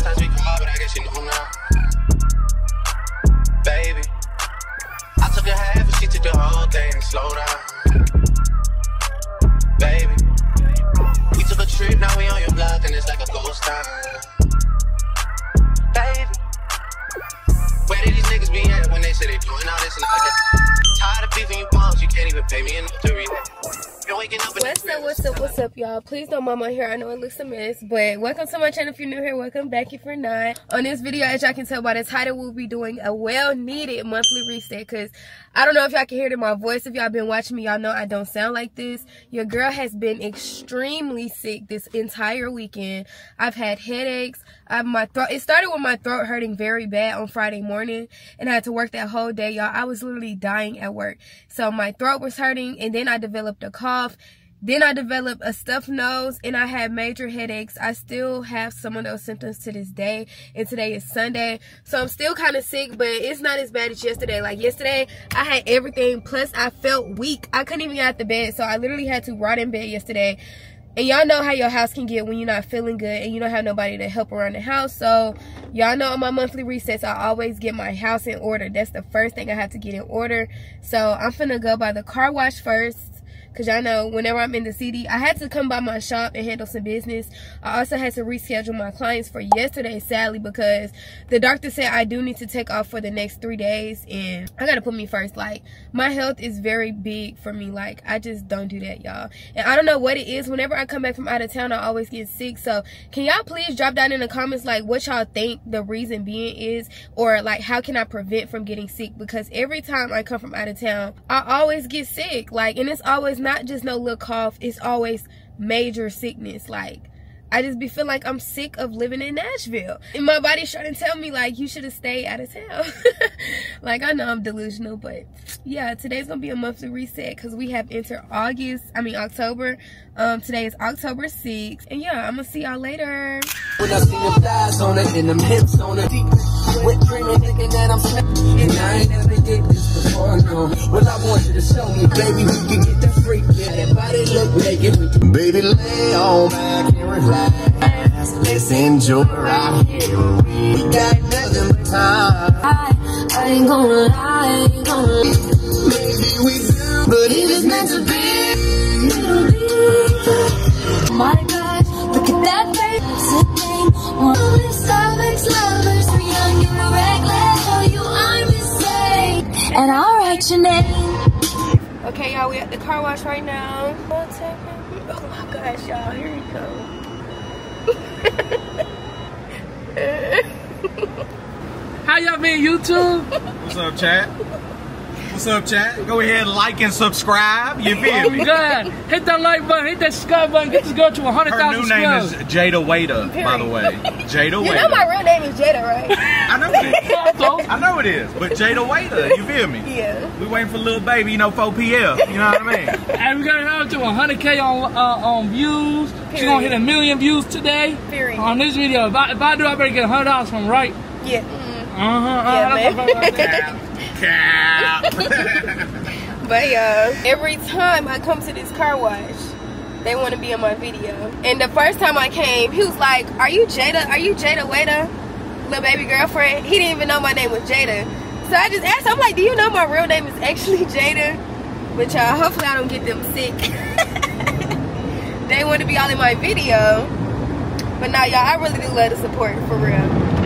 sometimes we call, but I guess you know now. Baby, I took a half and she took the whole thing. Slow down. Baby, we took a trip, now we on your block and it's like a ghost town. Baby, where did these niggas be at when they say they doing all this and all that? Tired of beefing you bums, you can't even pay me enough to read it. What's up, what's up, what's up, y'all? Please don't mind my hair. I know it looks a mess, but welcome to my channel if you're new here. Welcome back if you're not. On this video, as y'all can tell by the title, we'll be doing a well-needed monthly reset because I don't know if y'all can hear it in my voice. If y'all been watching me, y'all know I don't sound like this. Your girl has been extremely sick this entire weekend. I've had headaches. I, my throat, it started with my throat hurting very bad on Friday morning and I had to work that whole day, y'all. I was literally dying at work. So my throat was hurting and then I developed a cough. Then I developed a stuffed nose and I had major headaches. I still have some of those symptoms to this day. And today is Sunday. So I'm still kind of sick, but it's not as bad as yesterday. Like yesterday, I had everything. Plus, I felt weak. I couldn't even get out the bed. So I literally had to rot in bed yesterday. And y'all know how your house can get when you're not feeling good and you don't have nobody to help around the house. So y'all know on my monthly resets, I always get my house in order. That's the first thing I have to get in order. So I'm finna go by the car wash first because y'all know whenever I'm in the city, I had to come by my shop and handle some business. I also had to reschedule my clients for yesterday, sadly, because the doctor said I do need to take off for the next three days. And I got to put me first. Like, my health is very big for me. Like, I just don't do that, y'all. And I don't know what it is. Whenever I come back from out of town, I always get sick. So, can y'all please drop down in the comments, like, what y'all think the reason being is? Or, like, how can I prevent from getting sick? Because every time I come from out of town, I always get sick. Like, and it's always not just no little cough. It's always major sickness. Like, I just be feel like I'm sick of living in Nashville. And my body's trying to tell me like you should have stayed out of town. like I know I'm delusional, but yeah, today's gonna be a monthly reset because we have entered August, I mean October. Um today is October 6th. And yeah, I'm gonna see y'all later. When I see the thighs on it and them hips on it, wet dreaming thinking that I'm And I ain't never did this before, no. Well I want you to show me, baby, we can get the freak. Yeah, that body look naked. Baby, lay on back and relax. Let's enjoy right here. We got nothing but time. I, I ain't gonna lie, I ain't gonna lie. Maybe we do, but it is meant to be. Oh my God, look at that face. Sitting on Starbucks lovers, we young and reckless. For you, I'm insane, and I'll write your name. Okay, y'all, we at the car wash right now. Oh my gosh, y'all, here we go. How y'all been, YouTube? What's up, chat? What's up, chat? Go ahead like and subscribe. You feel me? God, hit that like button, hit that subscribe button, get this girl to 100,000 subscribers. Her new name is Jada Waiter, by the way. Jada Waiter. You know my real name is Jada, right? I know it is. I know it is, but Jada Waiter, you feel me? Yeah. We waiting for a little baby, you know, 4 PL. You know what I mean? and we got her to 100K on uh, on views. Period. She's gonna hit a million views today. Period. On this video. If I, if I do, I better get $100 from right. Yeah. Uh-huh. Yeah, man. Cap. but yeah, every time I come to this car wash, they want to be in my video. And the first time I came, he was like, "Are you Jada? Are you Jada Waiter, little baby girlfriend?" He didn't even know my name was Jada. So I just asked him, I'm like, "Do you know my real name is actually Jada?" But y'all, hopefully I don't get them sick. they want to be all in my video. But now, y'all, I really do love the support for real.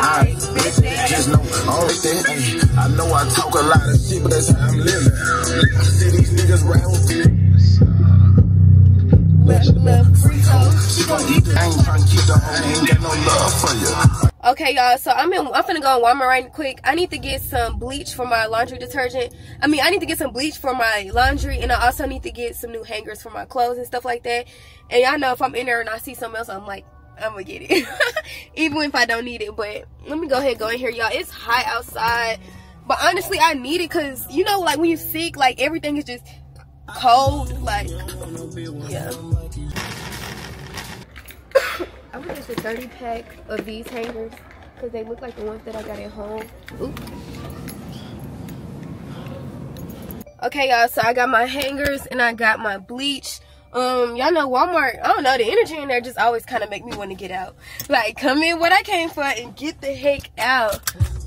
Alright, just know I talk a lot of shit, but that's how I'm living. See these niggas round Okay, y'all. So I'm in. I'm finna go on Walmart right quick. I need to get some bleach for my laundry detergent. I mean, I need to get some bleach for my laundry, and I also need to get some new hangers for my clothes and stuff like that. And y'all know if I'm in there and I see something else, I'm like, I'm gonna get it, even if I don't need it. But let me go ahead go in here, y'all. It's hot outside, but honestly, I need it because you know, like when you're sick, like everything is just cold. Like, yeah. I would get a 30 pack of these hangers because they look like the ones that I got at home. Oop. Okay, y'all, so I got my hangers and I got my bleach. Um, y'all know Walmart, I don't know, the energy in there just always kind of make me want to get out. Like, come in what I came for and get the heck out.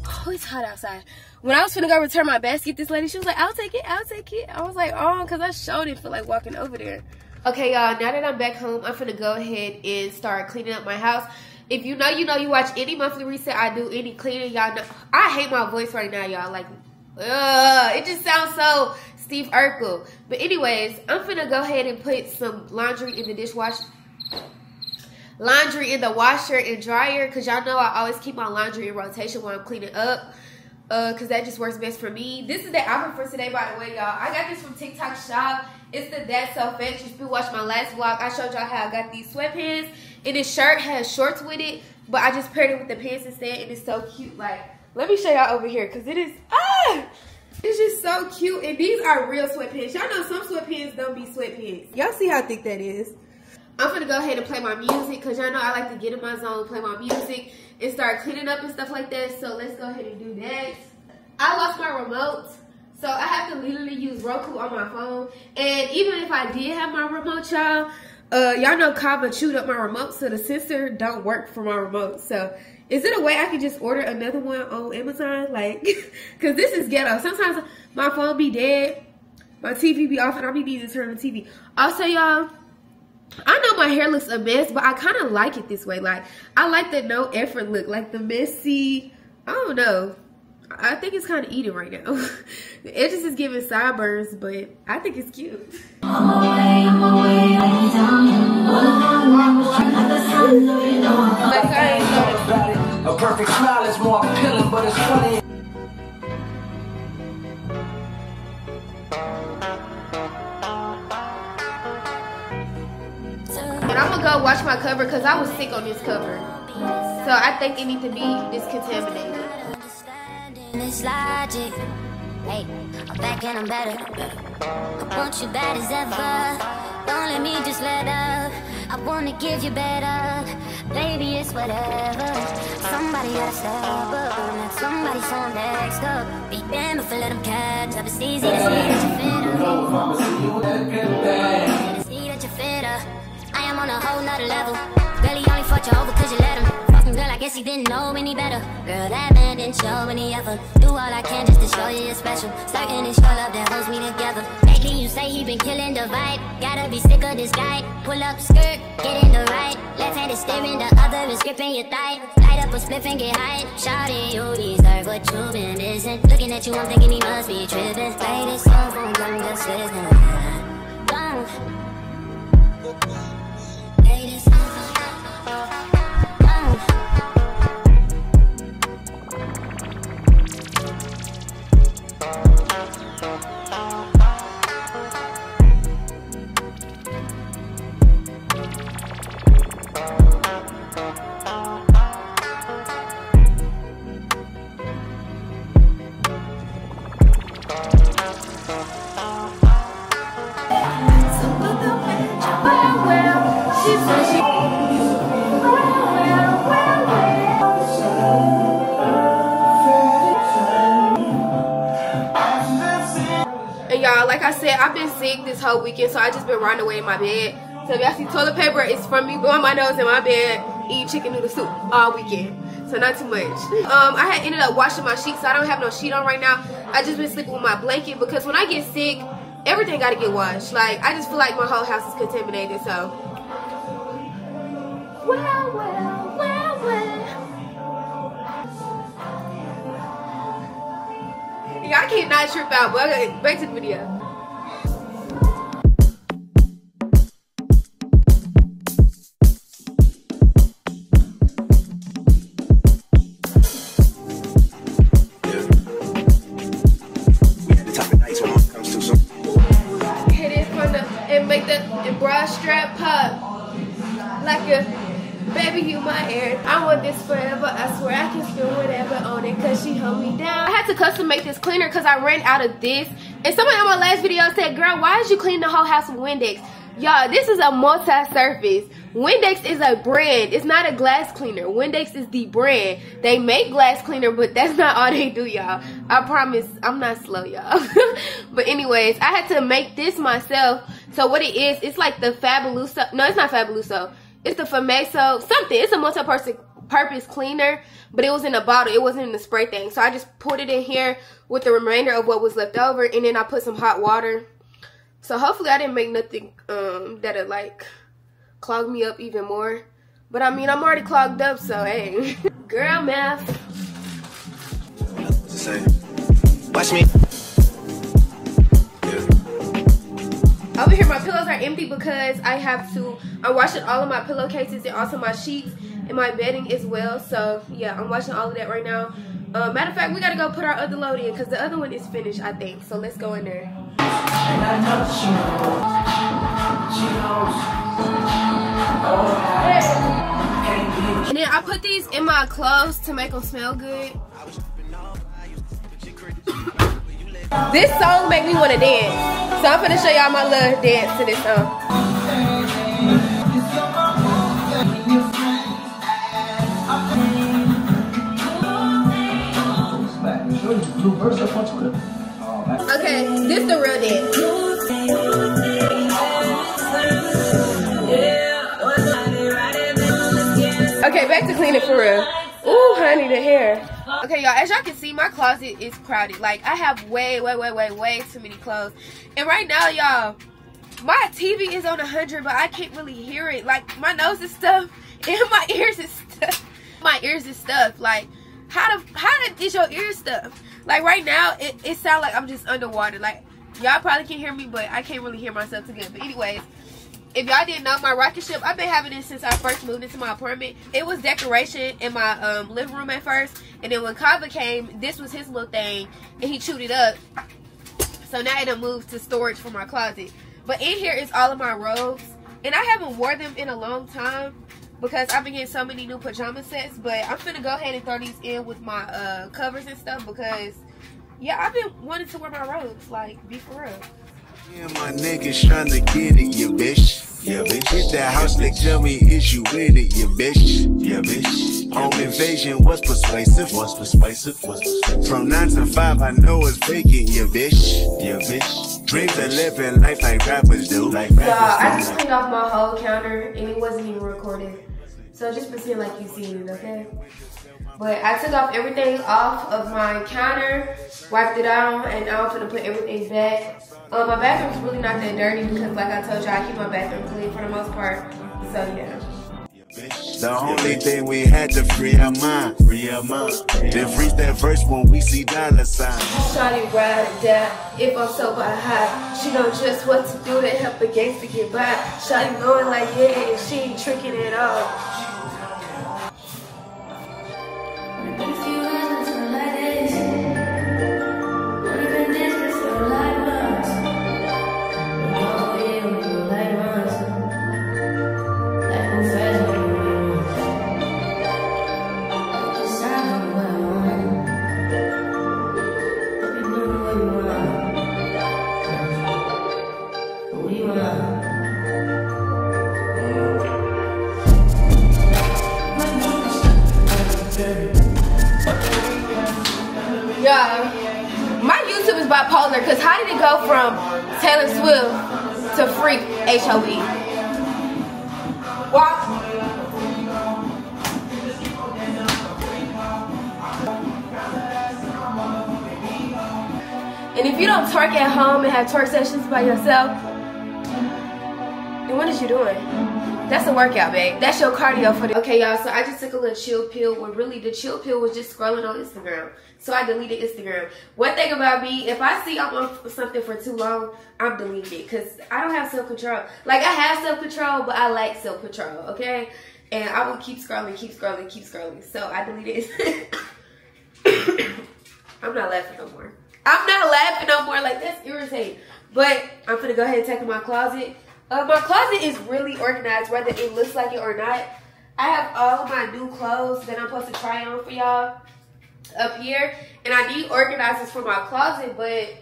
Oh, it's hot outside. When I was finna go return my basket, this lady, she was like, I'll take it, I'll take it. I was like, oh, because I showed it for like walking over there. Okay, y'all, now that I'm back home, I'm finna go ahead and start cleaning up my house. If you know, you know, you watch any monthly reset, I do any cleaning, y'all know. I hate my voice right now, y'all. Like, it just sounds so Steve Urkel. But anyways, I'm finna go ahead and put some laundry in the dishwasher. Laundry in the washer and dryer, because y'all know I always keep my laundry in rotation when I'm cleaning up uh because that just works best for me this is the outfit for today by the way y'all i got this from tiktok shop it's the That's So Fetch. You watch my last vlog. I showed y'all how I got these sweatpants. And this shirt has shorts with it. But I just paired it with the pants instead. And it's so cute. Like, let me show y'all over here. Because it is, ah! It's just so cute. And these are real sweatpants. Y'all know some sweatpants don't be sweatpants. Y'all see how thick that is. I'm gonna go ahead and play my music because y'all know I like to get in my zone, play my music, and start cleaning up and stuff like that. So let's go ahead and do that. I lost my remote. So I have to literally use Roku on my phone. And even if I did have my remote, y'all, uh, y'all know Kava chewed up my remote, so the sensor don't work for my remote. So is it a way I can just order another one on Amazon? Like, because this is ghetto. Sometimes my phone be dead, my TV be off, and I'll be needing to turn the TV. Also, y'all, I know my hair looks a mess, but I kind of like it this way. Like, I like the no effort look, like the messy, I don't know. I think it's kind of eating right now. the edges is giving sideburns, but I think it's cute. A perfect smile is more appealing, but it's funny. And I'm gonna go watch my cover because I was sick on this cover. So I think it needs to be discontaminated this logic. Hey, I'm back and I'm better. I want you bad as ever. Don't let me just let up. I wanna give you better. Baby, it's whatever. Somebody gotta step up. Somebody's on next up. Be damned if I let them catch up. It's easy to see that you're fitter. To see that you're fitter. I am on a whole nother level. Barely only fought you over cause you let him. Guess he didn't know any better. Girl, that man didn't show any effort. Do all I can just to show you you're special. Certain it's your love that holds me together. Lately, you say he been killing the vibe. Gotta be sick of this guy. Pull up skirt, get in the right. Left hand is steering, the other is gripping your thigh. Light up a spliff and get high. Shouty, you deserve what you've been missing. Looking at you, I'm thinking he must be tripping. Play this song for I'm just listening. Don't. Whole weekend, so I just been running away in my bed. So if y'all see toilet paper, it's from me blowing my nose in my bed, eating chicken noodle soup all weekend. So not too much. Um, I had ended up washing my sheets, so I don't have no sheet on right now. I just been sleeping with my blanket because when I get sick, everything gotta get washed. Like I just feel like my whole house is contaminated. So. Well, well, well, well. I cannot trip out. But back to the video. Like a baby you my air. I want this forever. I swear I can feel whatever on it cause she hold me down. I had to custom make this cleaner cause I ran out of this. And somebody on my last video said, girl, why did you clean the whole house with Windex? Y'all, this is a multi-surface. Windex is a brand. It's not a glass cleaner. Windex is the brand. They make glass cleaner, but that's not all they do, y'all. I promise I'm not slow, y'all. but anyways, I had to make this myself. So what it is, it's like the Fabuloso. No, it's not Fabuloso. It's the Fameso something. It's a multi-purpose purpose cleaner, but it was in a bottle. It wasn't in the spray thing. So I just put it in here with the remainder of what was left over, and then I put some hot water. So hopefully I didn't make nothing um, that'll like clog me up even more. But I mean, I'm already clogged up, so hey. Girl math. Watch me. Over here, my pillows are empty because I have to, I'm washing all of my pillowcases and also my sheets and my bedding as well. So yeah, I'm washing all of that right now. Uh, matter of fact, we gotta go put our other load in because the other one is finished, I think. So let's go in there. And then I put these in my clothes to make them smell good. This song make me want to dance. So I'm gonna show y'all my little dance to this song. Okay, this the real dance. Okay, back to cleaning for real. Ooh, honey, the hair. Okay, y'all, as y'all can see, my closet is crowded. Like, I have way, way, way, way, way too many clothes. And right now, y'all, my TV is on 100, but I can't really hear it. Like, my nose is stuffed and my ears is stuff My ears is stuffed. Like, how the, how the, is your ears stuffed? Like, right now, it, it sounds like I'm just underwater. Like, y'all probably can't hear me, but I can't really hear myself too good. But anyways, if y'all didn't know my rocket ship i've been having it since i first moved into my apartment. It was decoration in my um, living room at first and then when kava came this was his little thing and he chewed it up. So now it moved to storage for my closet. But in here is all of my robes and i haven't wore them in a long time because i've been getting so many new pajama sets but i'm gonna go ahead and throw these in with my uh, covers and stuff because yeah i've been wanting to wear my robes like be for real Yeah, my niggas tryna get it, you bitch. Yeah, bitch. Hit that house, they tell me is you with it, you bitch. Yeah, bitch. Home invasion was persuasive, was persuasive, was persuasive. From nine to five, I know it's vacant, you bitch. Yeah, bitch. Dreams of living life like rappers do, like Y'all, I just cleaned off my whole counter and it wasn't even recorded. So just pretend like you seen it, okay? But I took off everything off of my counter, wiped it out, and now I'm gonna put everything back. Uh, my bathroom's really not that dirty because like I told y'all, I keep my bathroom clean for the most part. So yeah. The only thing we had to free our mind, free our mind. Then freeze that verse when we see dollar signs. Shawty ride or die if I'm sober or high. She know just what to do to help a gangster get by. Shawty knowing like yeah, she ain't tricking at all. Bipolar because how did it go from Taylor Swift to Freak HOE? And if you don't twerk at home and have twerk sessions by yourself, then what is you doing? That's a workout, babe. That's your cardio for the Okay, y'all, so I just took a little chill pill when really the chill pill was just scrolling on Instagram. So I deleted Instagram. One thing about me, if I see I'm on something for too long, I'm deleting it. Because I don't have self-control. Like, I have self-control, but I lack self-control, okay? And I will keep scrolling, keep scrolling, keep scrolling. So I deleted it. I'm not laughing no more. I'm not laughing no more. Like, that's irritating. But I'm gonna go ahead and take my closet. Uh, my closet is really organized, whether it looks like it or not. I have all my new clothes that I'm supposed to try on for y'all up here. And I need organizers for my closet, but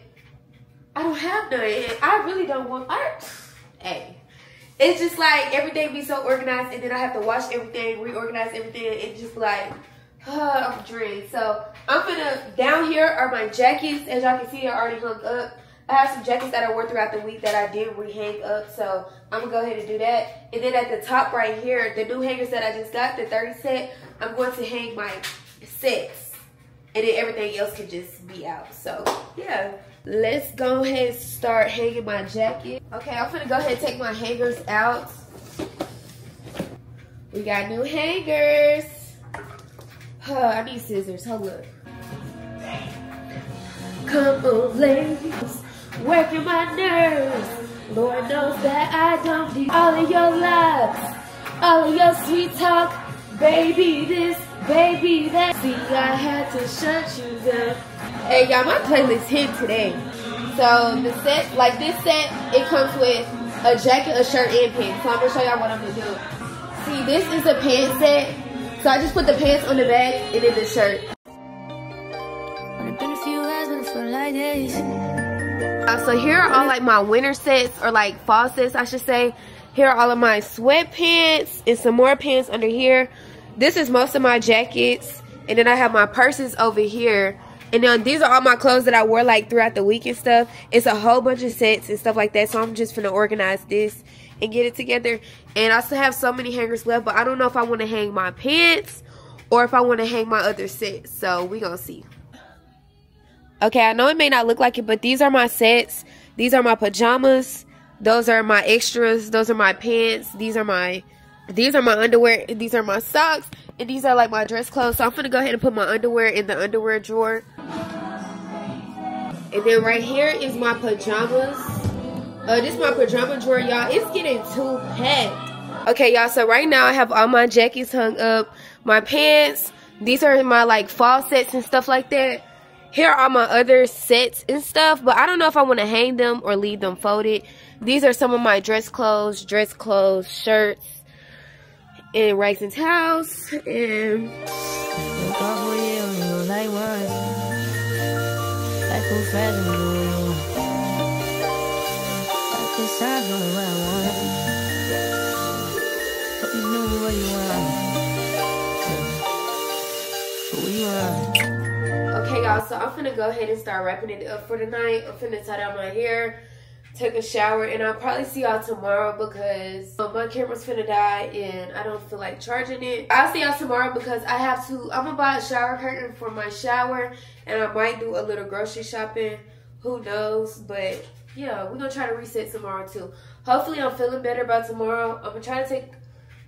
I don't have none. And I really don't want, art. hey. It's just like everything be so organized and then I have to wash everything, reorganize everything. It's just like, uh, I'm drained. So I'm gonna, down here are my jackets. As y'all can see, I already hung up. I have some jackets that I wore throughout the week that I did rehang up. So I'm gonna go ahead and do that. And then at the top right here, the new hangers that I just got, the 30 set, I'm going to hang my sets. And then everything else can just be out. So yeah. Let's go ahead and start hanging my jacket. Okay, I'm gonna go ahead and take my hangers out. We got new hangers. Huh, I need scissors. Hold up. Come on, ladies, working my nerves. Lord knows that I don't need all of your love, all of your sweet talk, baby this, baby that. See, I had to shut you down. Hey, y'all, my playlist hit today. So the set, like this set, it comes with a jacket, a shirt, and pants. So I'm gonna show y'all what I'm gonna do. See, this is a pants set. So I just put the pants on the back and then the shirt. Uh, so here are all like my winter sets or like fall sets I should say. Here are all of my sweatpants and some more pants under here. This is most of my jackets. And then I have my purses over here. And then these are all my clothes that I wore like throughout the week and stuff. It's a whole bunch of sets and stuff like that. So I'm just gonna organize this and get it together. And I still have so many hangers left, but I don't know if I want to hang my pants or if I want to hang my other sets. So we gonna see. Okay, I know it may not look like it, but these are my sets. These are my pajamas. Those are my extras. Those are my pants. These are my these are my underwear. These are my socks. And these are like my dress clothes. So I'm gonna go ahead and put my underwear in the underwear drawer. And then right here is my pajamas. Uh, this is my pajama drawer, y'all. It's getting too packed. Okay, y'all. So right now I have all my jackets hung up. My pants. These are my like fall sets and stuff like that. Here are my other sets and stuff, but I don't know if I want to hang them or leave them folded. These are some of my dress clothes, dress clothes, shirts, and and towels, and... y'all, so I'm gonna go ahead and start wrapping it up for tonight. I'm finna tie down my hair, take a shower, and I'll probably see y'all tomorrow because um, my camera's finna die and I don't feel like charging it. I'll see y'all tomorrow because I have to, I'm gonna buy a shower curtain for my shower and I might do a little grocery shopping. Who knows? But yeah, we're gonna try to reset tomorrow too. Hopefully I'm feeling better by tomorrow. I'm gonna try to take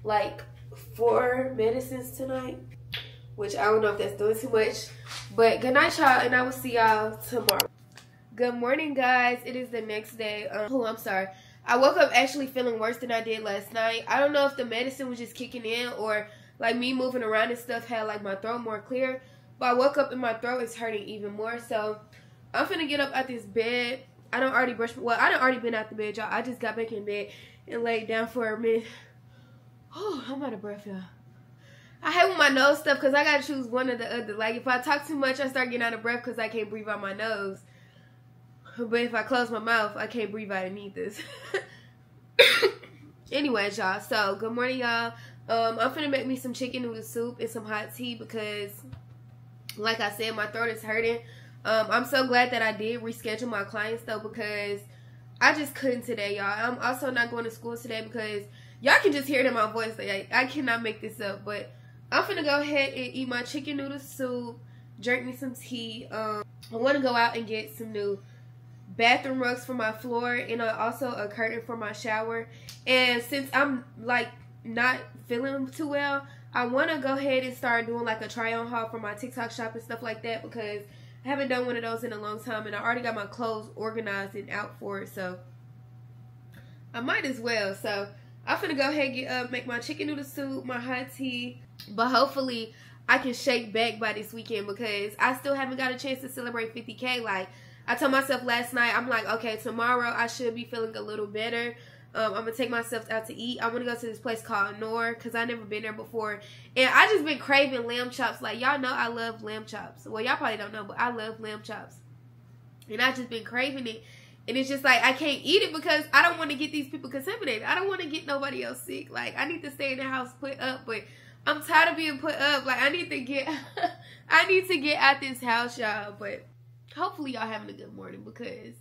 like four medicines tonight which I don't know if that's doing too much. But good night, y'all, and I will see y'all tomorrow. Good morning, guys. It is the next day. Um, oh, I'm sorry. I woke up actually feeling worse than I did last night. I don't know if the medicine was just kicking in or like me moving around and stuff had like my throat more clear. But I woke up and my throat is hurting even more. So I'm finna get up out this bed. I don't already brush. Well, I don't already been out the bed, y'all. I just got back in bed and laid down for a minute. Oh, I'm out of breath, y'all. I hate with my nose stuff because I gotta choose one or the other. Like if I talk too much, I start getting out of breath because I can't breathe out my nose. But if I close my mouth, I can't breathe out eat this. Anyways, y'all. So good morning, y'all. Um, I'm finna make me some chicken noodle soup and some hot tea because, like I said, my throat is hurting. Um, I'm so glad that I did reschedule my clients though because I just couldn't today, y'all. I'm also not going to school today because y'all can just hear it in my voice. Like I, I cannot make this up, but I'm gonna go ahead and eat my chicken noodle soup, drink me some tea. Um, I want to go out and get some new bathroom rugs for my floor and also a curtain for my shower. And since I'm like not feeling too well, I want to go ahead and start doing like a try on haul for my TikTok shop and stuff like that because I haven't done one of those in a long time and I already got my clothes organized and out for it. So I might as well. So I'm gonna go ahead and get up, make my chicken noodle soup, my hot tea. But hopefully I can shake back by this weekend because I still haven't got a chance to celebrate 50K. Like I told myself last night, I'm like, okay, tomorrow I should be feeling a little better. Um, I'm gonna take myself out to eat. I'm gonna go to this place called Nor because I never been there before, and I just been craving lamb chops. Like y'all know, I love lamb chops. Well, y'all probably don't know, but I love lamb chops, and I just been craving it. And it's just like I can't eat it because I don't want to get these people contaminated. I don't want to get nobody else sick. Like I need to stay in the house put up, but I'm tired of being put up. Like I need to get, I need to get out this house, y'all. But hopefully y'all having a good morning because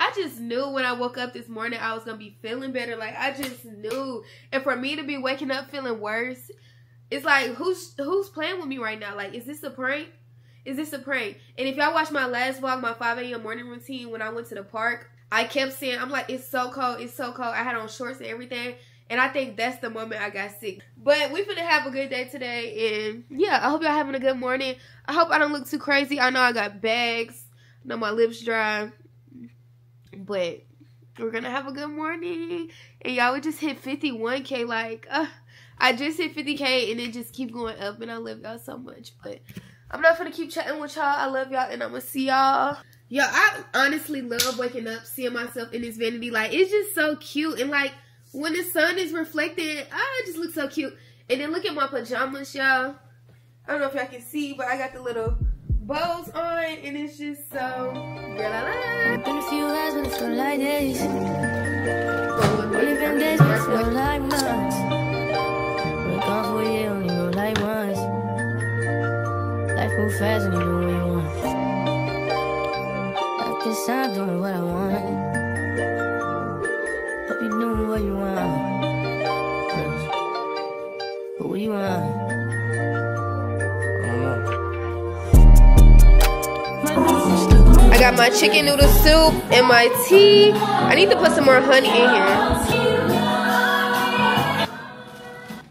I just knew when I woke up this morning I was gonna be feeling better. Like I just knew. And for me to be waking up feeling worse, it's like who's who's playing with me right now? Like, is this a prank? Is this a prank? And if y'all watch my last vlog, my 5 a.m. morning routine when I went to the park, I kept saying, I'm like, it's so cold, it's so cold. I had on shorts and everything. And I think that's the moment I got sick. But we finna have a good day today. And yeah, I hope y'all having a good morning. I hope I don't look too crazy. I know I got bags. I know my lips dry. But we're gonna have a good morning. And y'all would just hit 51k. Like, uh, I just hit 50k and it just keep going up. And I love y'all so much. But I'm not gonna keep chatting with y'all. I love y'all and I'm gonna see y'all. Y'all, I honestly love waking up, seeing myself in this vanity. Like, it's just so cute. And like, when the sun is reflected, ah, I just look so cute. And then look at my pajamas, y'all. I don't know if y'all can see, but I got the little bows on, and it's just so la la la. Been a few hours, but it felt like days. Only been days, but it felt like months. Been gone for a year, only know like once. Life move fast when you do what you want. At this time, doing what I want. Got my chicken noodle soup and my tea. I need to put some more honey in here.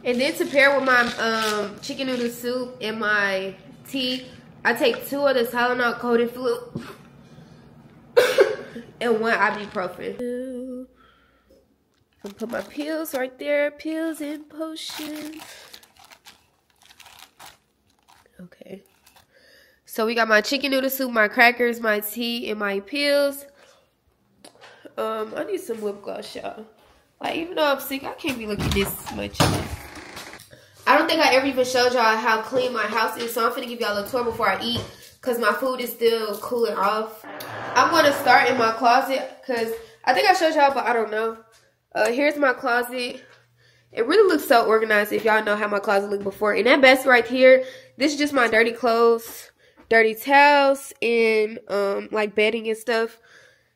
And then to pair with my um, chicken noodle soup and my tea, I take two of the Tylenol Cold & Flu and one ibuprofen. I put my pills right there, pills and potions. Okay. So we got my chicken noodle soup, my crackers, my tea, and my pills. Um, I need some lip gloss, y'all. Like, even though I'm sick, I can't be looking this much. I don't think I ever even showed y'all how clean my house is, so I'm finna give y'all a tour before I eat, because my food is still cooling off. I'm gonna start in my closet, because I think I showed y'all, but I don't know. Uh, here's my closet. It really looks so organized if y'all know how my closet looked before. And that basket right here, this is just my dirty clothes dirty towels and um like bedding and stuff.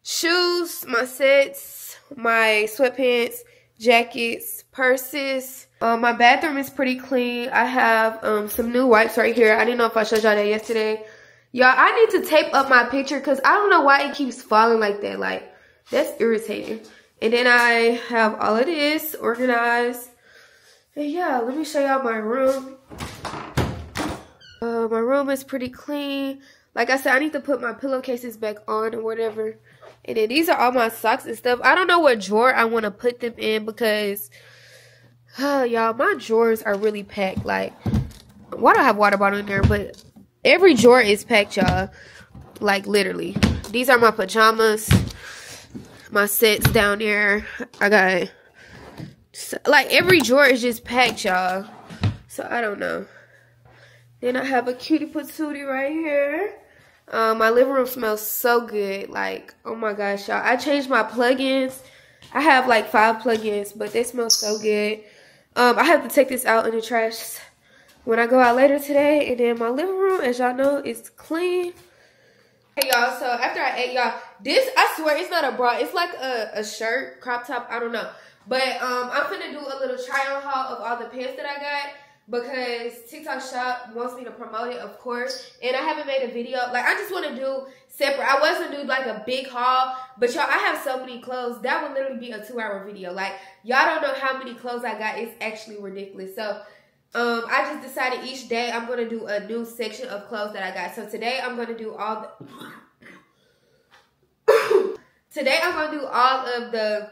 Shoes, my sets, my sweatpants, jackets, purses. Um, my bathroom is pretty clean. I have um some new wipes right here. I didn't know if I showed y'all that yesterday. Y'all, I need to tape up my picture because I don't know why it keeps falling like that. Like, that's irritating. And then I have all of this organized. And yeah, let me show y'all my room. Uh, my room is pretty clean. Like I said, I need to put my pillowcases back on or whatever. And then these are all my socks and stuff. I don't know what drawer I want to put them in because, uh, y'all, my drawers are really packed. Like, why do I have water bottle in there? But every drawer is packed, y'all. Like, literally. These are my pajamas. My sets down there. I got, like, every drawer is just packed, y'all. So, I don't know. Then I have a cutie patootie right here. Um, my living room smells so good. Like, oh my gosh, y'all. I changed my plugins. I have like five plugins, but they smell so good. Um, I have to take this out in the trash when I go out later today. And then my living room, as y'all know, is clean. Hey, y'all. So after I ate, y'all, this, I swear, it's not a bra. It's like a, a shirt, crop top. I don't know. But um, I'm going to do a little try on haul of all the pants that I got. Because TikTok Shop wants me to promote it, of course. And I haven't made a video. Like, I just want to do separate. I was going to do like a big haul. But y'all, I have so many clothes. That would literally be a two hour video. Like, y'all don't know how many clothes I got. It's actually ridiculous. So, um, I just decided each day I'm going to do a new section of clothes that I got. So today I'm going to do all the... today I'm going to do all of the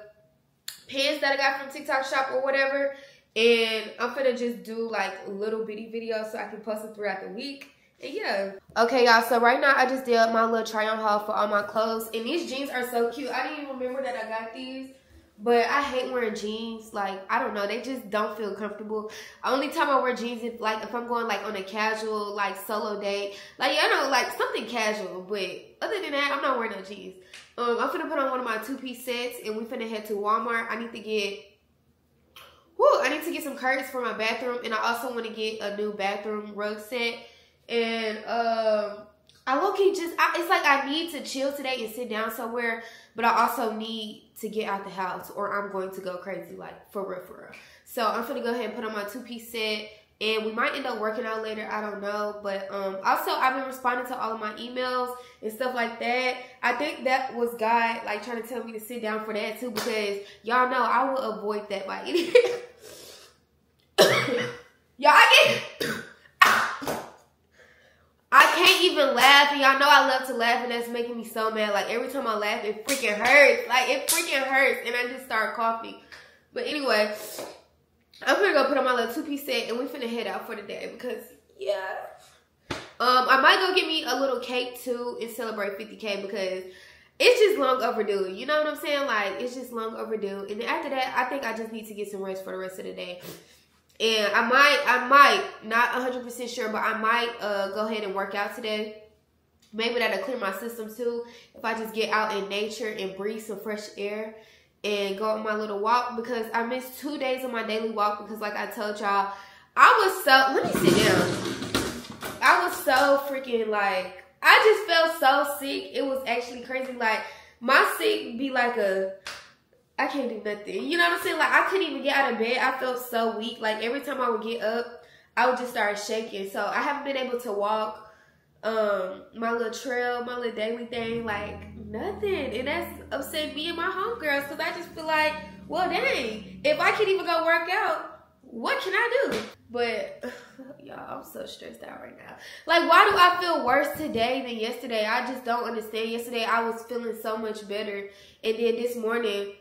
pants that I got from TikTok shop or whatever. And I'm gonna just do like little bitty videos so I can post them throughout the week. And yeah. Okay, y'all. So right now I just did my little try on haul for all my clothes. And these jeans are so cute. I didn't even remember that I got these. But I hate wearing jeans. Like, I don't know. They just don't feel comfortable. Only time I wear jeans if like if I'm going like on a casual, like solo date. Like, I know, like something casual. But other than that, I'm not wearing no jeans. Um, I'm finna put on one of my two-piece sets and we finna head to Walmart. I need to get Woo, I need to get some curtains for my bathroom, and I also want to get a new bathroom rug set. And um, I look just, I, it's like I need to chill today and sit down somewhere, but I also need to get out the house, or I'm going to go crazy, like for real, for real. So I'm gonna go ahead and put on my two piece set, and we might end up working out later. I don't know, but um, also I've been responding to all of my emails and stuff like that. I think that was God like trying to tell me to sit down for that too, because y'all know I will avoid that by any. y'all, I get. I can't even laugh, and y'all know I love to laugh, and that's making me so mad. Like every time I laugh, it freaking hurts. Like it freaking hurts, and I just start coughing. But anyway, I'm gonna go put on my little two piece set, and we finna head out for the day because yeah. Um, I might go get me a little cake too and celebrate 50k because it's just long overdue. You know what I'm saying? Like it's just long overdue. And after that, I think I just need to get some rest for the rest of the day. And I might, I might, not 100% sure, but I might uh, go ahead and work out today. Maybe that'll clear my system too. If I just get out in nature and breathe some fresh air and go on my little walk because I missed two days of my daily walk because like I told y'all, I was so, let me sit down. I was so freaking like, I just felt so sick. It was actually crazy. Like my sick be like a, I can't do nothing. You know what I'm saying? Like I couldn't even get out of bed. I felt so weak. Like every time I would get up, I would just start shaking. So I haven't been able to walk um my little trail, my little daily thing, like nothing. And that's upset me and my homegirls because I just feel like, well dang, if I can't even go work out, what can I do? But y'all, I'm so stressed out right now. Like, why do I feel worse today than yesterday? I just don't understand. Yesterday I was feeling so much better. And then this morning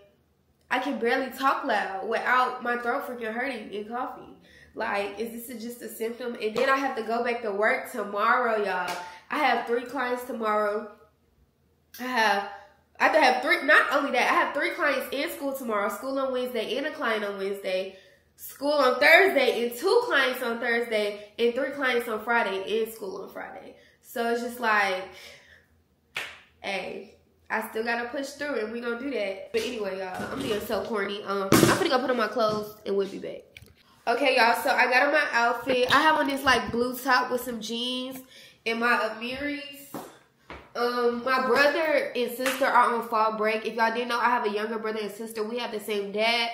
I can barely talk loud without my throat freaking hurting and coughing. Like, is this just a symptom? And then I have to go back to work tomorrow, y'all. I have three clients tomorrow. I have, I have to have three, not only that, I have three clients in school tomorrow. School on Wednesday and a client on Wednesday. School on Thursday and two clients on Thursday and three clients on Friday and school on Friday. So it's just like, hey, I still gotta push through and we gonna do that. But anyway, y'all, I'm being so corny. Um, I'm gonna go put on my clothes and we'll be back. Okay, y'all, so I got on my outfit. I have on this like blue top with some jeans and my Amiris. Um, my brother and sister are on fall break. If y'all didn't know, I have a younger brother and sister. We have the same dad.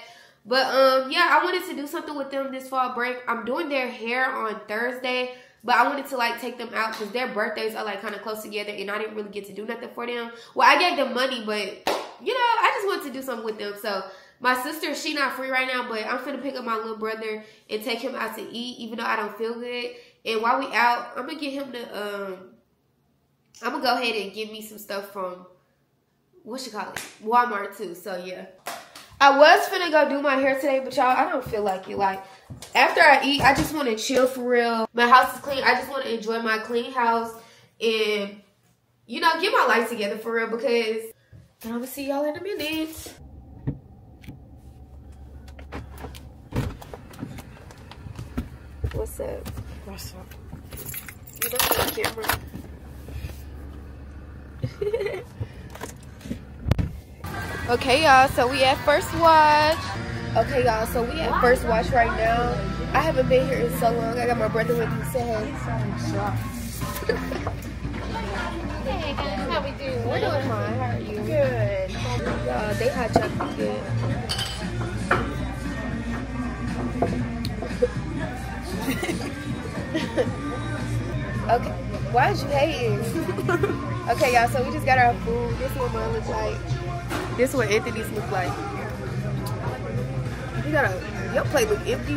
But um, yeah, I wanted to do something with them this fall break. I'm doing their hair on Thursday. But I wanted to like take them out because their birthdays are like kind of close together and I didn't really get to do nothing for them. Well, I gave them money, but you know, I just wanted to do something with them. So my sister, she not free right now, but I'm finna pick up my little brother and take him out to eat, even though I don't feel good. And while we out, I'm gonna get him to um I'm gonna go ahead and give me some stuff from what you call it? Walmart too. So yeah. I was finna go do my hair today, but y'all, I don't feel like it. Like, after I eat, I just want to chill for real. My house is clean. I just want to enjoy my clean house and, you know, get my life together for real because I'm going to see y'all in a minute. What's up? What's up? You know the camera. Okay, y'all, so we at First Watch. Okay, y'all, so we at First Watch right now. I haven't been here in so long. I got my brother with me. Say hey. Hey guys, how we doing? We're doing fine. How are you? Good. Y'all, they hot chocolate good. okay. Why is you hating? okay, y'all. So we just got our food. This is what mine looks like. This is what Anthony's look like. You got your plate look empty.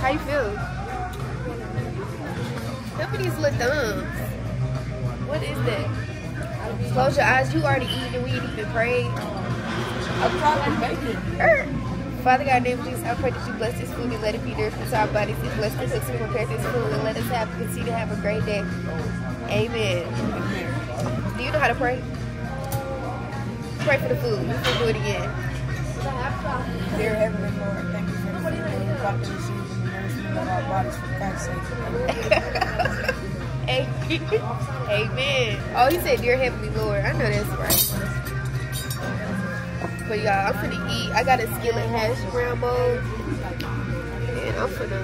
How you feel? Look at these little thumbs. What is that? Close your eyes. You already eating and we ain't even prayed. I'm probably bacon. Er. Father God, name of Jesus, I pray that you bless this food and let it be nourishment to our bodies. And bless the cooks who prepare this food and let us have continue to have a great day. Amen. Do you know how to pray? Pray for the food. You can do it again. Dear Heavenly Lord, thank you for the food that we brought to receive and the nourishment of our bodies for Christ's sake. Amen. Oh, he said, Dear Heavenly Lord. I know that's right. But y'all, I'm finna eat. I got a skillet hash brown bowl. And I'm finna.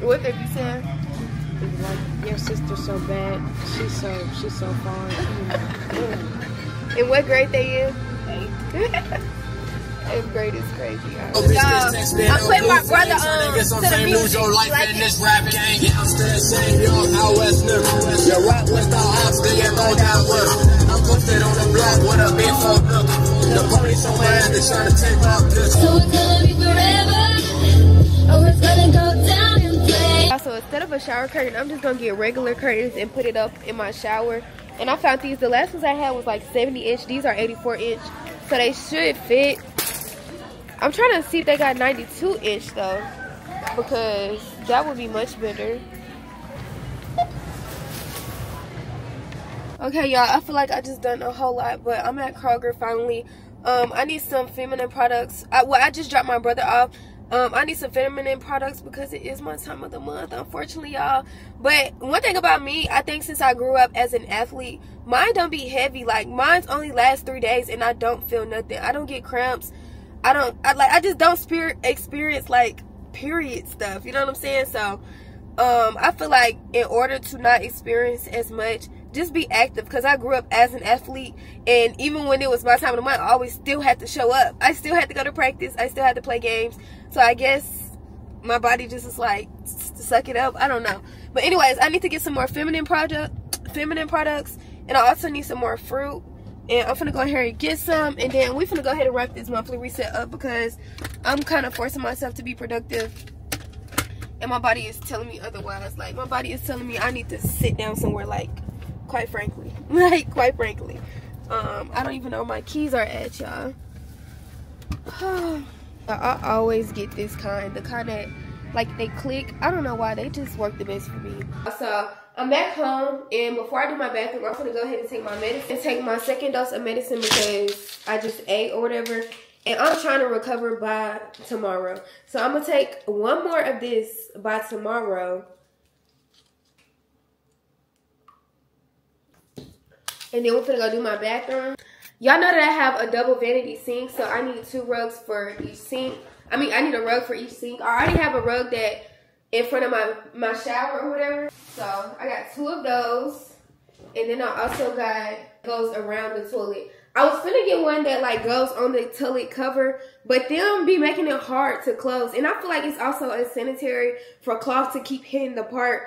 Ooh. What did you say? Like your sister's so bad. She's so she's so fine. And what grade they in? Eighth grade is crazy, y'all. Y'all, I'm my brother um, on to the music. Like this rap gang, yeah, I'm still saying y'all out west nigga. Your rap west all I'm still on down west. I'm posted on the block with a big fuck look. The police on my they trying to take my bitch. So it's gonna be forever, or it's gonna go down in flames. So instead of a shower curtain, I'm just gonna get regular curtains and put it up in my shower. And I found these. The last ones I had was like 70 inch. These are 84 inch, so they should fit. I'm trying to see if they got 92 inch though, because that would be much better. Okay, y'all, I feel like I just done a whole lot, but I'm at Kroger finally. Um, I need some feminine products. I, well, I just dropped my brother off. Um, I need some feminine products because it is my time of the month, unfortunately, y'all. But one thing about me, I think since I grew up as an athlete, mine don't be heavy. Like, mine's only last three days and I don't feel nothing. I don't get cramps. I don't, I like, I just don't spirit, experience like period stuff. You know what I'm saying? So, um, I feel like in order to not experience as much, just be active because I grew up as an athlete and even when it was my time of the month I always still had to show up. I still had to go to practice. I still had to play games. So I guess my body just is like suck it up. I don't know. But anyways I need to get some more feminine product feminine products and I also need some more fruit and I'm gonna go ahead and get some and then we're gonna go ahead and wrap this monthly reset up because I'm kind of forcing myself to be productive. And my body is telling me otherwise. Like my body is telling me I need to sit down somewhere like quite frankly. Like quite frankly. Um i don't even know. Where my keys are at y'all. I always get this kind the kind that like they click. I don't know why. They just work the best for me. So i'm back home and before i do my bathroom i'm gonna go ahead and take my medicine take my second dose of medicine because i just ate or whatever and i'm trying to recover by tomorrow so i'm gonna take one more of this by tomorrow And then we're gonna go do my bathroom. Y'all know that I have a double vanity sink, so I need two rugs for each sink. I mean, I need a rug for each sink. I already have a rug that in front of my, my shower or whatever. So I got two of those. And then I also got goes around the toilet. I was finna get one that like goes on the toilet cover, but them be making it hard to close. And I feel like it's also unsanitary for cloth to keep hitting the part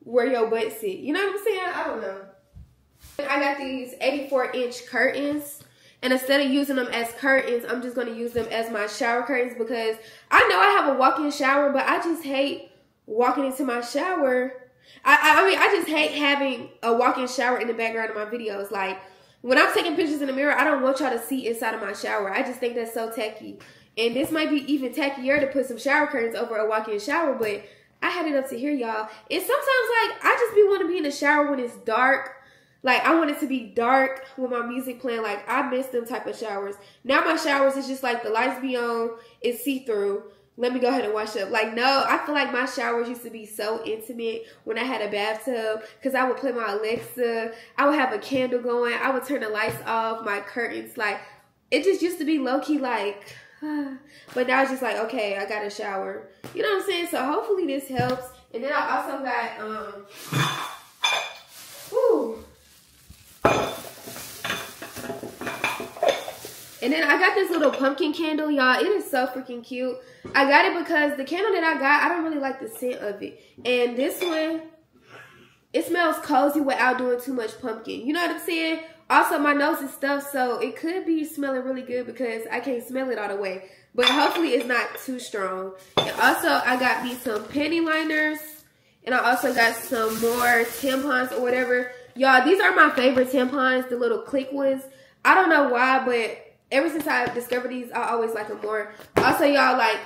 where your butt sit. You know what I'm saying? I don't know. I got these 84 inch curtains. And instead of using them as curtains, I'm just going to use them as my shower curtains because I know I have a walk-in shower, but I just hate walking into my shower. I, I, mean, I just hate having a walk-in shower in the background of my videos. Like, when I'm taking pictures in the mirror, I don't want y'all to see inside of my shower. I just think that's so tacky. And this might be even tackier to put some shower curtains over a walk-in shower, but I had it up to here, y'all. And sometimes, like, I just be want to be in the shower when it's dark like I want it to be dark with my music playing. Like I miss them type of showers. Now my showers is just like the lights be on, it's see through. Let me go ahead and wash up. Like no, I feel like my showers used to be so intimate when I had a bathtub because I would play my Alexa. I would have a candle going. I would turn the lights off, my curtains. Like it just used to be low key like. but now it's just like okay, I got a shower. You know what I'm saying? So hopefully this helps. And then I also got um. And then I got this little pumpkin candle, y'all. It is so freaking cute. I got it because the candle that I got, I don't really like the scent of it. And this one, it smells cozy without doing too much pumpkin. You know what I'm saying? Also, my nose is stuffed, so it could be smelling really good because I can't smell it all the way. But hopefully it's not too strong. And also, I got me some panty liners. And I also got some more tampons or whatever. Y'all, these are my favorite tampons, the little click ones. I don't know why, but ever since I discovered these, I always like them more. Also, y'all, like,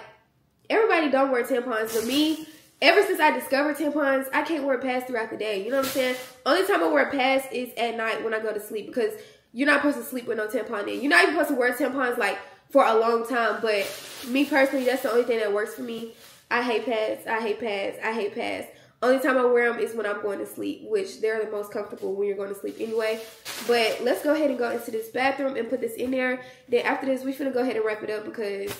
everybody don't wear tampons, but me, ever since I discovered tampons, I can't wear pads throughout the day. You know what I'm saying? Only time I wear pads is at night when I go to sleep because you're not supposed to sleep with no tampon in. You're not even supposed to wear tampons, like, for a long time, but me personally, that's the only thing that works for me. I hate pads. I hate pads. I hate pads. Only time I wear them is when I'm going to sleep, which they're the most comfortable when you're going to sleep anyway. But let's go ahead and go into this bathroom and put this in there. Then after this, we finna go ahead and wrap it up because,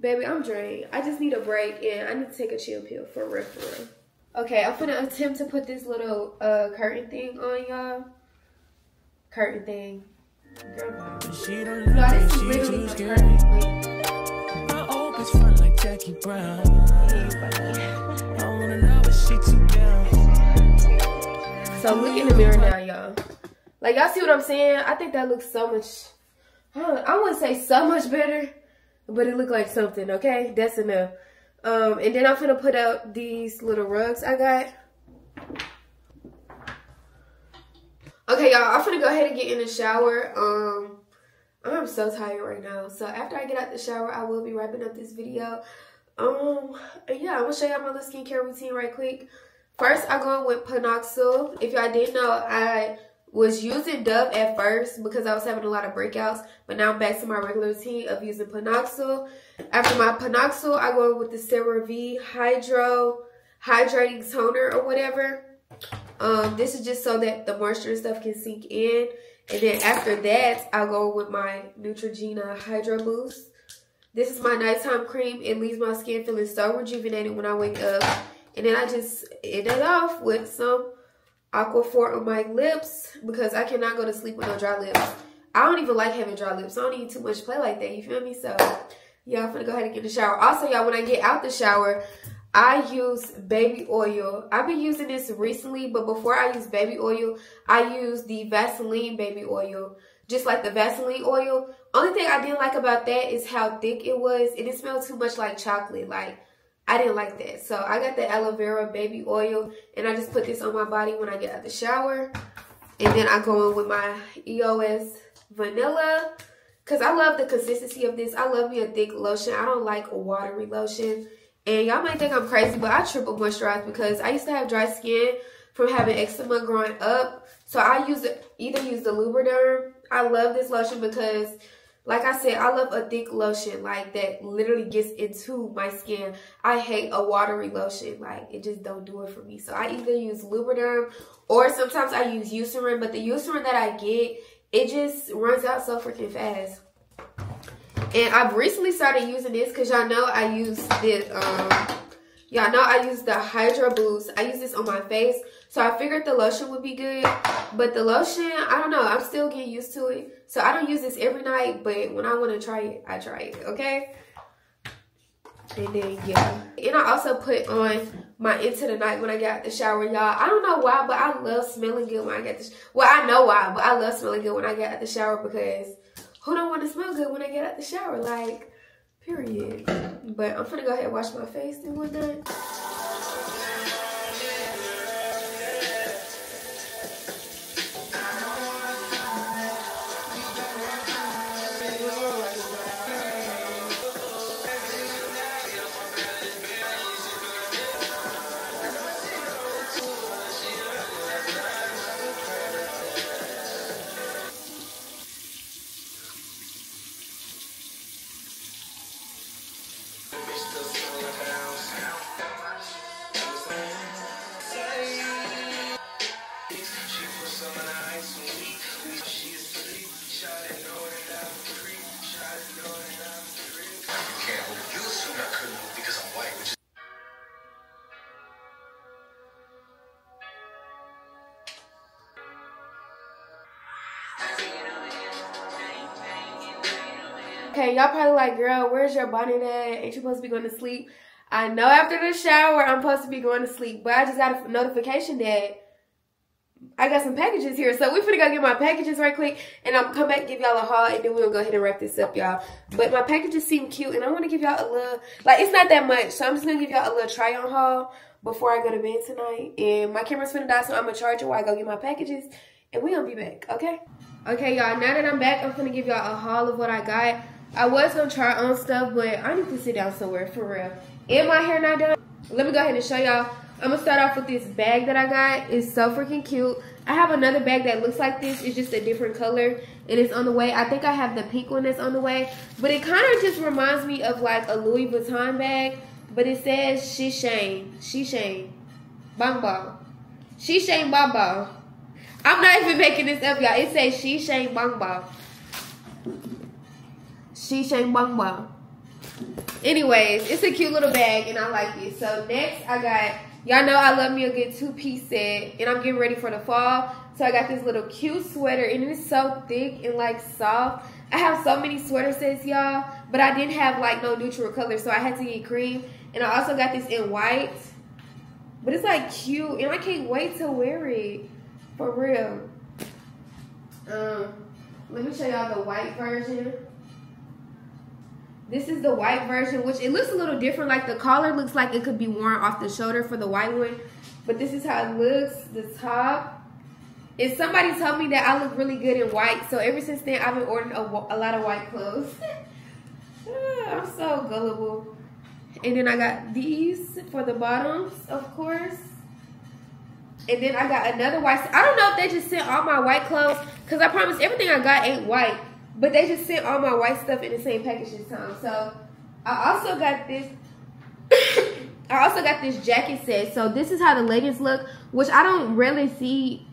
baby, I'm drained. I just need a break and I need to take a chill pill for real, for real. Okay, I'm gonna attempt to put this little uh, curtain thing on y'all. Curtain thing. Girl, She don't me, she too scary. My hope is fun like Jackie Brown. I wanna know but she too down. So look in the mirror now, y'all. Like y'all see what I'm saying? I think that looks so much. I, wouldn't say so much better, but it looked like something. Okay, that's enough. Um, and then I'm gonna put up these little rugs I got. Okay, y'all. I'm gonna go ahead and get in the shower. Um, I'm so tired right now. So after I get out the shower, I will be wrapping up this video. Um, yeah, I'm gonna show y'all my little skincare routine right quick. First, I go in with Panoxyl. If y'all didn't know, I was using Dove at first because I was having a lot of breakouts, but now I'm back to my regular routine of using Panoxyl. After my Panoxyl, I go in with the CeraVe Hydro Hydrating Toner or whatever. Um, this is just so that the moisture and stuff can sink in. And then after that, I'll go with my Neutrogena Hydro Boost. This is my nighttime cream. It leaves my skin feeling so rejuvenated when I wake up. And then I just end it off with some Aquaphor on my lips because I cannot go to sleep with no dry lips. I don't even like having dry lips. I don't need too much play like that. You feel me? So, yeah, I'm gonna go ahead and get in the shower. Also, y'all, when I get out the shower, I use baby oil. I've been using this recently, but before I use baby oil, I use the Vaseline baby oil. Just like the Vaseline oil. Only thing I didn't like about that is how thick it was. And it smelled too much like chocolate. Like, I didn't like that. So I got the aloe vera baby oil and I just put this on my body when I get out the shower. And then I go in with my EOS vanilla because I love the consistency of this. I love me a thick lotion. I don't like a watery lotion. And y'all might think I'm crazy, but I triple moisturize because I used to have dry skin from having eczema growing up. So I use either use the Lubriderm. I love this lotion because like I said, I love a thick lotion like that literally gets into my skin. I hate a watery lotion. Like it just don't do it for me. So I either use Lubriderm or sometimes I use Eucerin. But the Eucerin that I get, it just runs out so freaking fast. And I've recently started using this because y'all know I use the, um, y'all know I use the Hydro Boost. I use this on my face. So I figured the lotion would be good. But the lotion, I don't know. I'm still getting used to it. So I don't use this every night. But when I want to try it, I try it. Okay? And then, yeah. And I also put on my Into the Night when I get out the shower, y'all. I don't know why, but I love smelling good when I get the Well, I know why, but I love smelling good when I get out the shower because who don't want to smell good when I get out the shower? Like, period. But I'm gonna go ahead and wash my face and whatnot. Like, girl, where's your bonnet at? Ain't you supposed to be going to sleep? I know after the shower I'm supposed to be going to sleep, but I just got a notification that I got some packages here. So we finna go get my packages right quick and I'm come back and give y'all a haul and then we'll go ahead and wrap this up, y'all. But my packages seem cute and I wanna give y'all a little, like it's not that much. So I'm just gonna give y'all a little try on haul before I go to bed tonight. And my camera's finna die, so I'm gonna charge it while I go get my packages and we gonna be back, okay? Okay, y'all, now that I'm back, I'm gonna give y'all a haul of what I got. I was gonna try on stuff, but I need to sit down somewhere for real. And my hair not done. Let me go ahead and show y'all. I'm gonna start off with this bag that I got. It's so freaking cute. I have another bag that looks like this. It's just a different color and it's on the way. I think I have the pink one that's on the way. But it kind of just reminds me of like a Louis Vuitton bag. But it says She Shane. She Shane. Bang Bang. She Shane Bang Bang. I'm not even making this up, y'all. It says She Shane Bang Bang. Bang Bang. Anyways, it's a cute little bag and I like it. So next I got, y'all know I love me a good two piece set and I'm getting ready for the fall. So I got this little cute sweater and it's so thick and like soft. I have so many sweater sets, y'all, but I didn't have like no neutral color, so I had to get cream. And I also got this in white, but it's like cute and I can't wait to wear it for real. Um, let me show y'all the white version. This is the white version, which it looks a little different. Like the collar looks like it could be worn off the shoulder for the white one. But this is how it looks, the top. And somebody told me that I look really good in white. So ever since then, I've been ordering a, a lot of white clothes. Ah, I'm so gullible. And then I got these for the bottoms, of course. And then I got another white. I don't know if they just sent all my white clothes. Because I promise everything I got ain't white. But they just sent all my white stuff in the same package this time. So I also got this. I also got this jacket set. So this is how the leggings look, which I don't really see.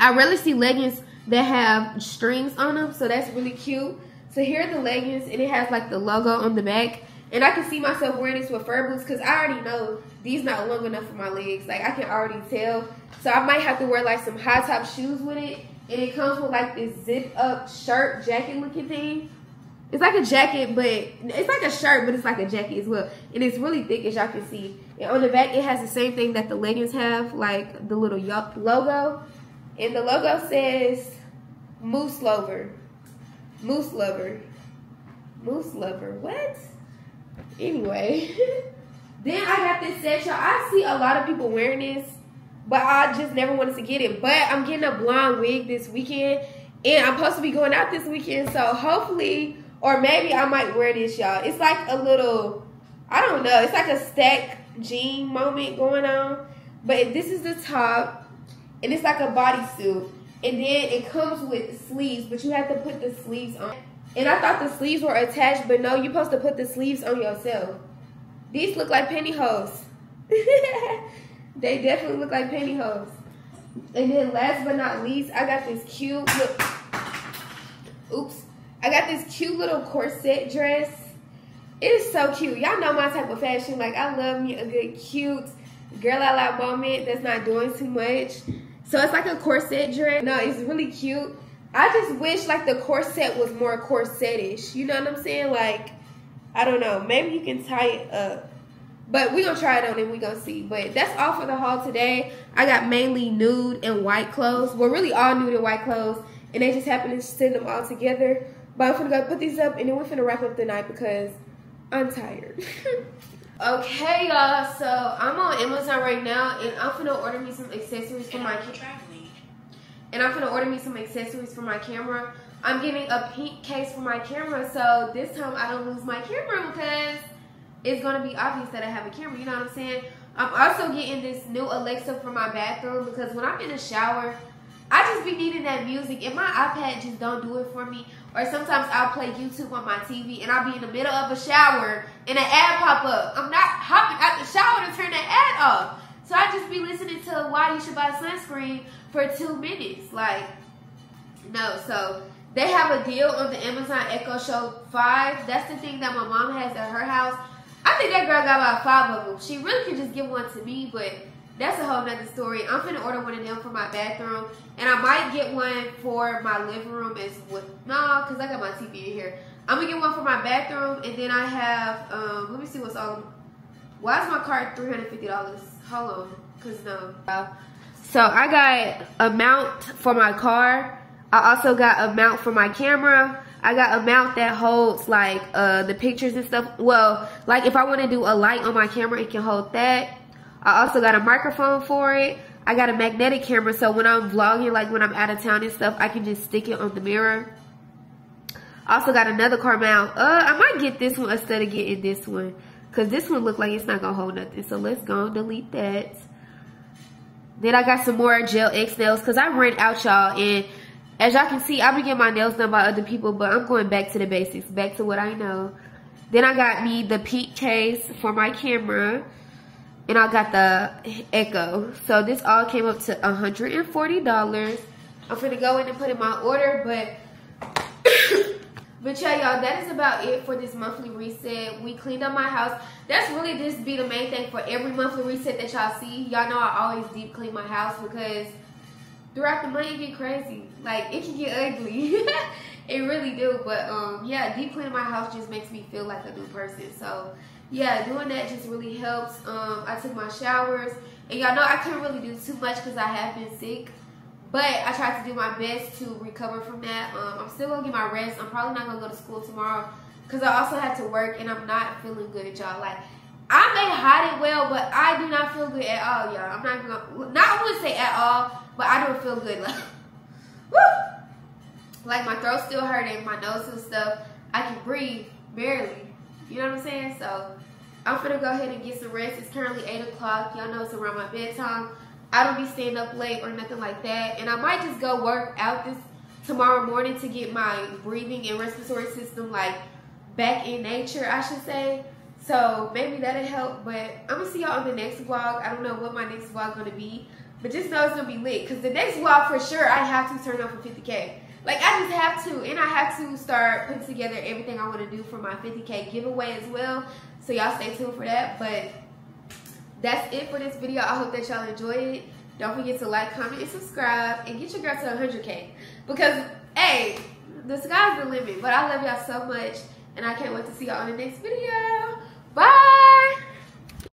I really see leggings that have strings on them. So that's really cute. So here are the leggings and it has like the logo on the back. And I can see myself wearing this with fur boots because I already know these not long enough for my legs. Like I can already tell. So I might have to wear like some high top shoes with it and it comes with like this zip up shirt jacket looking thing. It's like a jacket, but it's like a shirt, but it's like a jacket as well. And it's really thick as y'all can see. And on the back, it has the same thing that the leggings have, like the little Yup logo. And the logo says Moose Lover. Moose Lover. Moose Lover. What? Anyway. then I got this set, y'all. I see a lot of people wearing this but I just never wanted to get it. But I'm getting a blonde wig this weekend, and I'm supposed to be going out this weekend. So hopefully, or maybe I might wear this, y'all. It's like a little, I don't know. It's like a stack jean moment going on. But this is the top, and it's like a bodysuit. And then it comes with sleeves, but you have to put the sleeves on. And I thought the sleeves were attached, but no, you're supposed to put the sleeves on yourself. These look like pantyhose. They definitely look like pantyhose. And then last but not least, I got this cute. Oops. I got this cute little corset dress. It is so cute. Y'all know my type of fashion. Like, I love me a good, cute girl out loud moment that's not doing too much. So it's like a corset dress. No, it's really cute. I just wish like the corset was more corsetish. You know what I'm saying? Like, I don't know. Maybe you can tie it up. But we're going to try it on and we're going to see. But that's all for the haul today. I got mainly nude and white clothes. Well, really all nude and white clothes. And they just happened to send them all together. But I'm going to go put these up and then we're going to wrap up the night because I'm tired. okay, y'all. So I'm on Amazon right now and I'm going to order me some accessories for my camera. And I'm going to order me some accessories for my camera. I'm getting a pink case for my camera so this time I don't lose my camera because it's going to be obvious that I have a camera. You know what I'm saying? I'm also getting this new Alexa for my bathroom because when I'm in the shower, I just be needing that music. And my iPad just don't do it for me. Or sometimes I'll play YouTube on my TV and I'll be in the middle of a shower and an ad pop up. I'm not hopping out the shower to turn the ad off. So I just be listening to why you should buy sunscreen for two minutes. Like, no. So they have a deal on the Amazon Echo Show 5. That's the thing that my mom has at her house. I think that girl got about five of them. She really could just give one to me, but that's a whole nother story. I'm finna order one of them for my bathroom, and I might get one for my living room as well. No, because I got my TV in here. I'm gonna get one for my bathroom, and then I have. Um, let me see what's on. Why is my card three hundred fifty dollars? Hold on, cause no. So I got a mount for my car. I also got a mount for my camera. I got a mount that holds like uh, the pictures and stuff. Well, like if I want to do a light on my camera, it can hold that. I also got a microphone for it. I got a magnetic camera, so when I'm vlogging, like when I'm out of town and stuff, I can just stick it on the mirror. I also got another car mount. Uh, I might get this one instead of getting this one. Because this one look like it's not going to hold nothing. So let's go and delete that. Then I got some more Gel X nails. Because I rent out y'all. And as y'all can see, I've been getting my nails done by other people. But I'm going back to the basics. Back to what I know. Then I got me the peak case for my camera and I got the Echo. So this all came up to $140. I'm gonna go in and put in my order, but but yeah, y'all, that is about it for this monthly reset. We cleaned up my house. That's really just be the main thing for every monthly reset that y'all see. Y'all know I always deep clean my house because throughout the month it get crazy. Like it can get ugly. it really do. But um yeah, deep cleaning my house just makes me feel like a new person. So yeah, doing that just really helps. Um, I took my showers, and y'all know I can't really do too much because I have been sick. But I tried to do my best to recover from that. Um, I'm still gonna get my rest. I'm probably not gonna go to school tomorrow because I also had to work, and I'm not feeling good, y'all. Like I may hide it well, but I do not feel good at all, y'all. I'm not gonna not I to say at all, but I don't feel good. Like, woo! Like my throat's still hurting, my nose and stuff. I can breathe barely. You know what I'm saying? So I'm gonna go ahead and get some rest. It's currently 8 o'clock. Y'all know it's around my bedtime. I don't be staying up late or nothing like that. And I might just go work out this tomorrow morning to get my breathing and respiratory system like back in nature, I should say. So maybe that'll help. But I'm gonna see y'all on the next vlog. I don't know what my next vlog gonna be. But just know it's gonna be lit. Cause the next vlog for sure I have to turn on for 50k. Like I just have to, and I have to start putting together everything I want to do for my 50k giveaway as well. So y'all stay tuned for that. But that's it for this video. I hope that y'all enjoyed it. Don't forget to like, comment, and subscribe, and get your girl to 100k. Because hey, the sky's the limit. But I love y'all so much, and I can't wait to see y'all in the next video. Bye.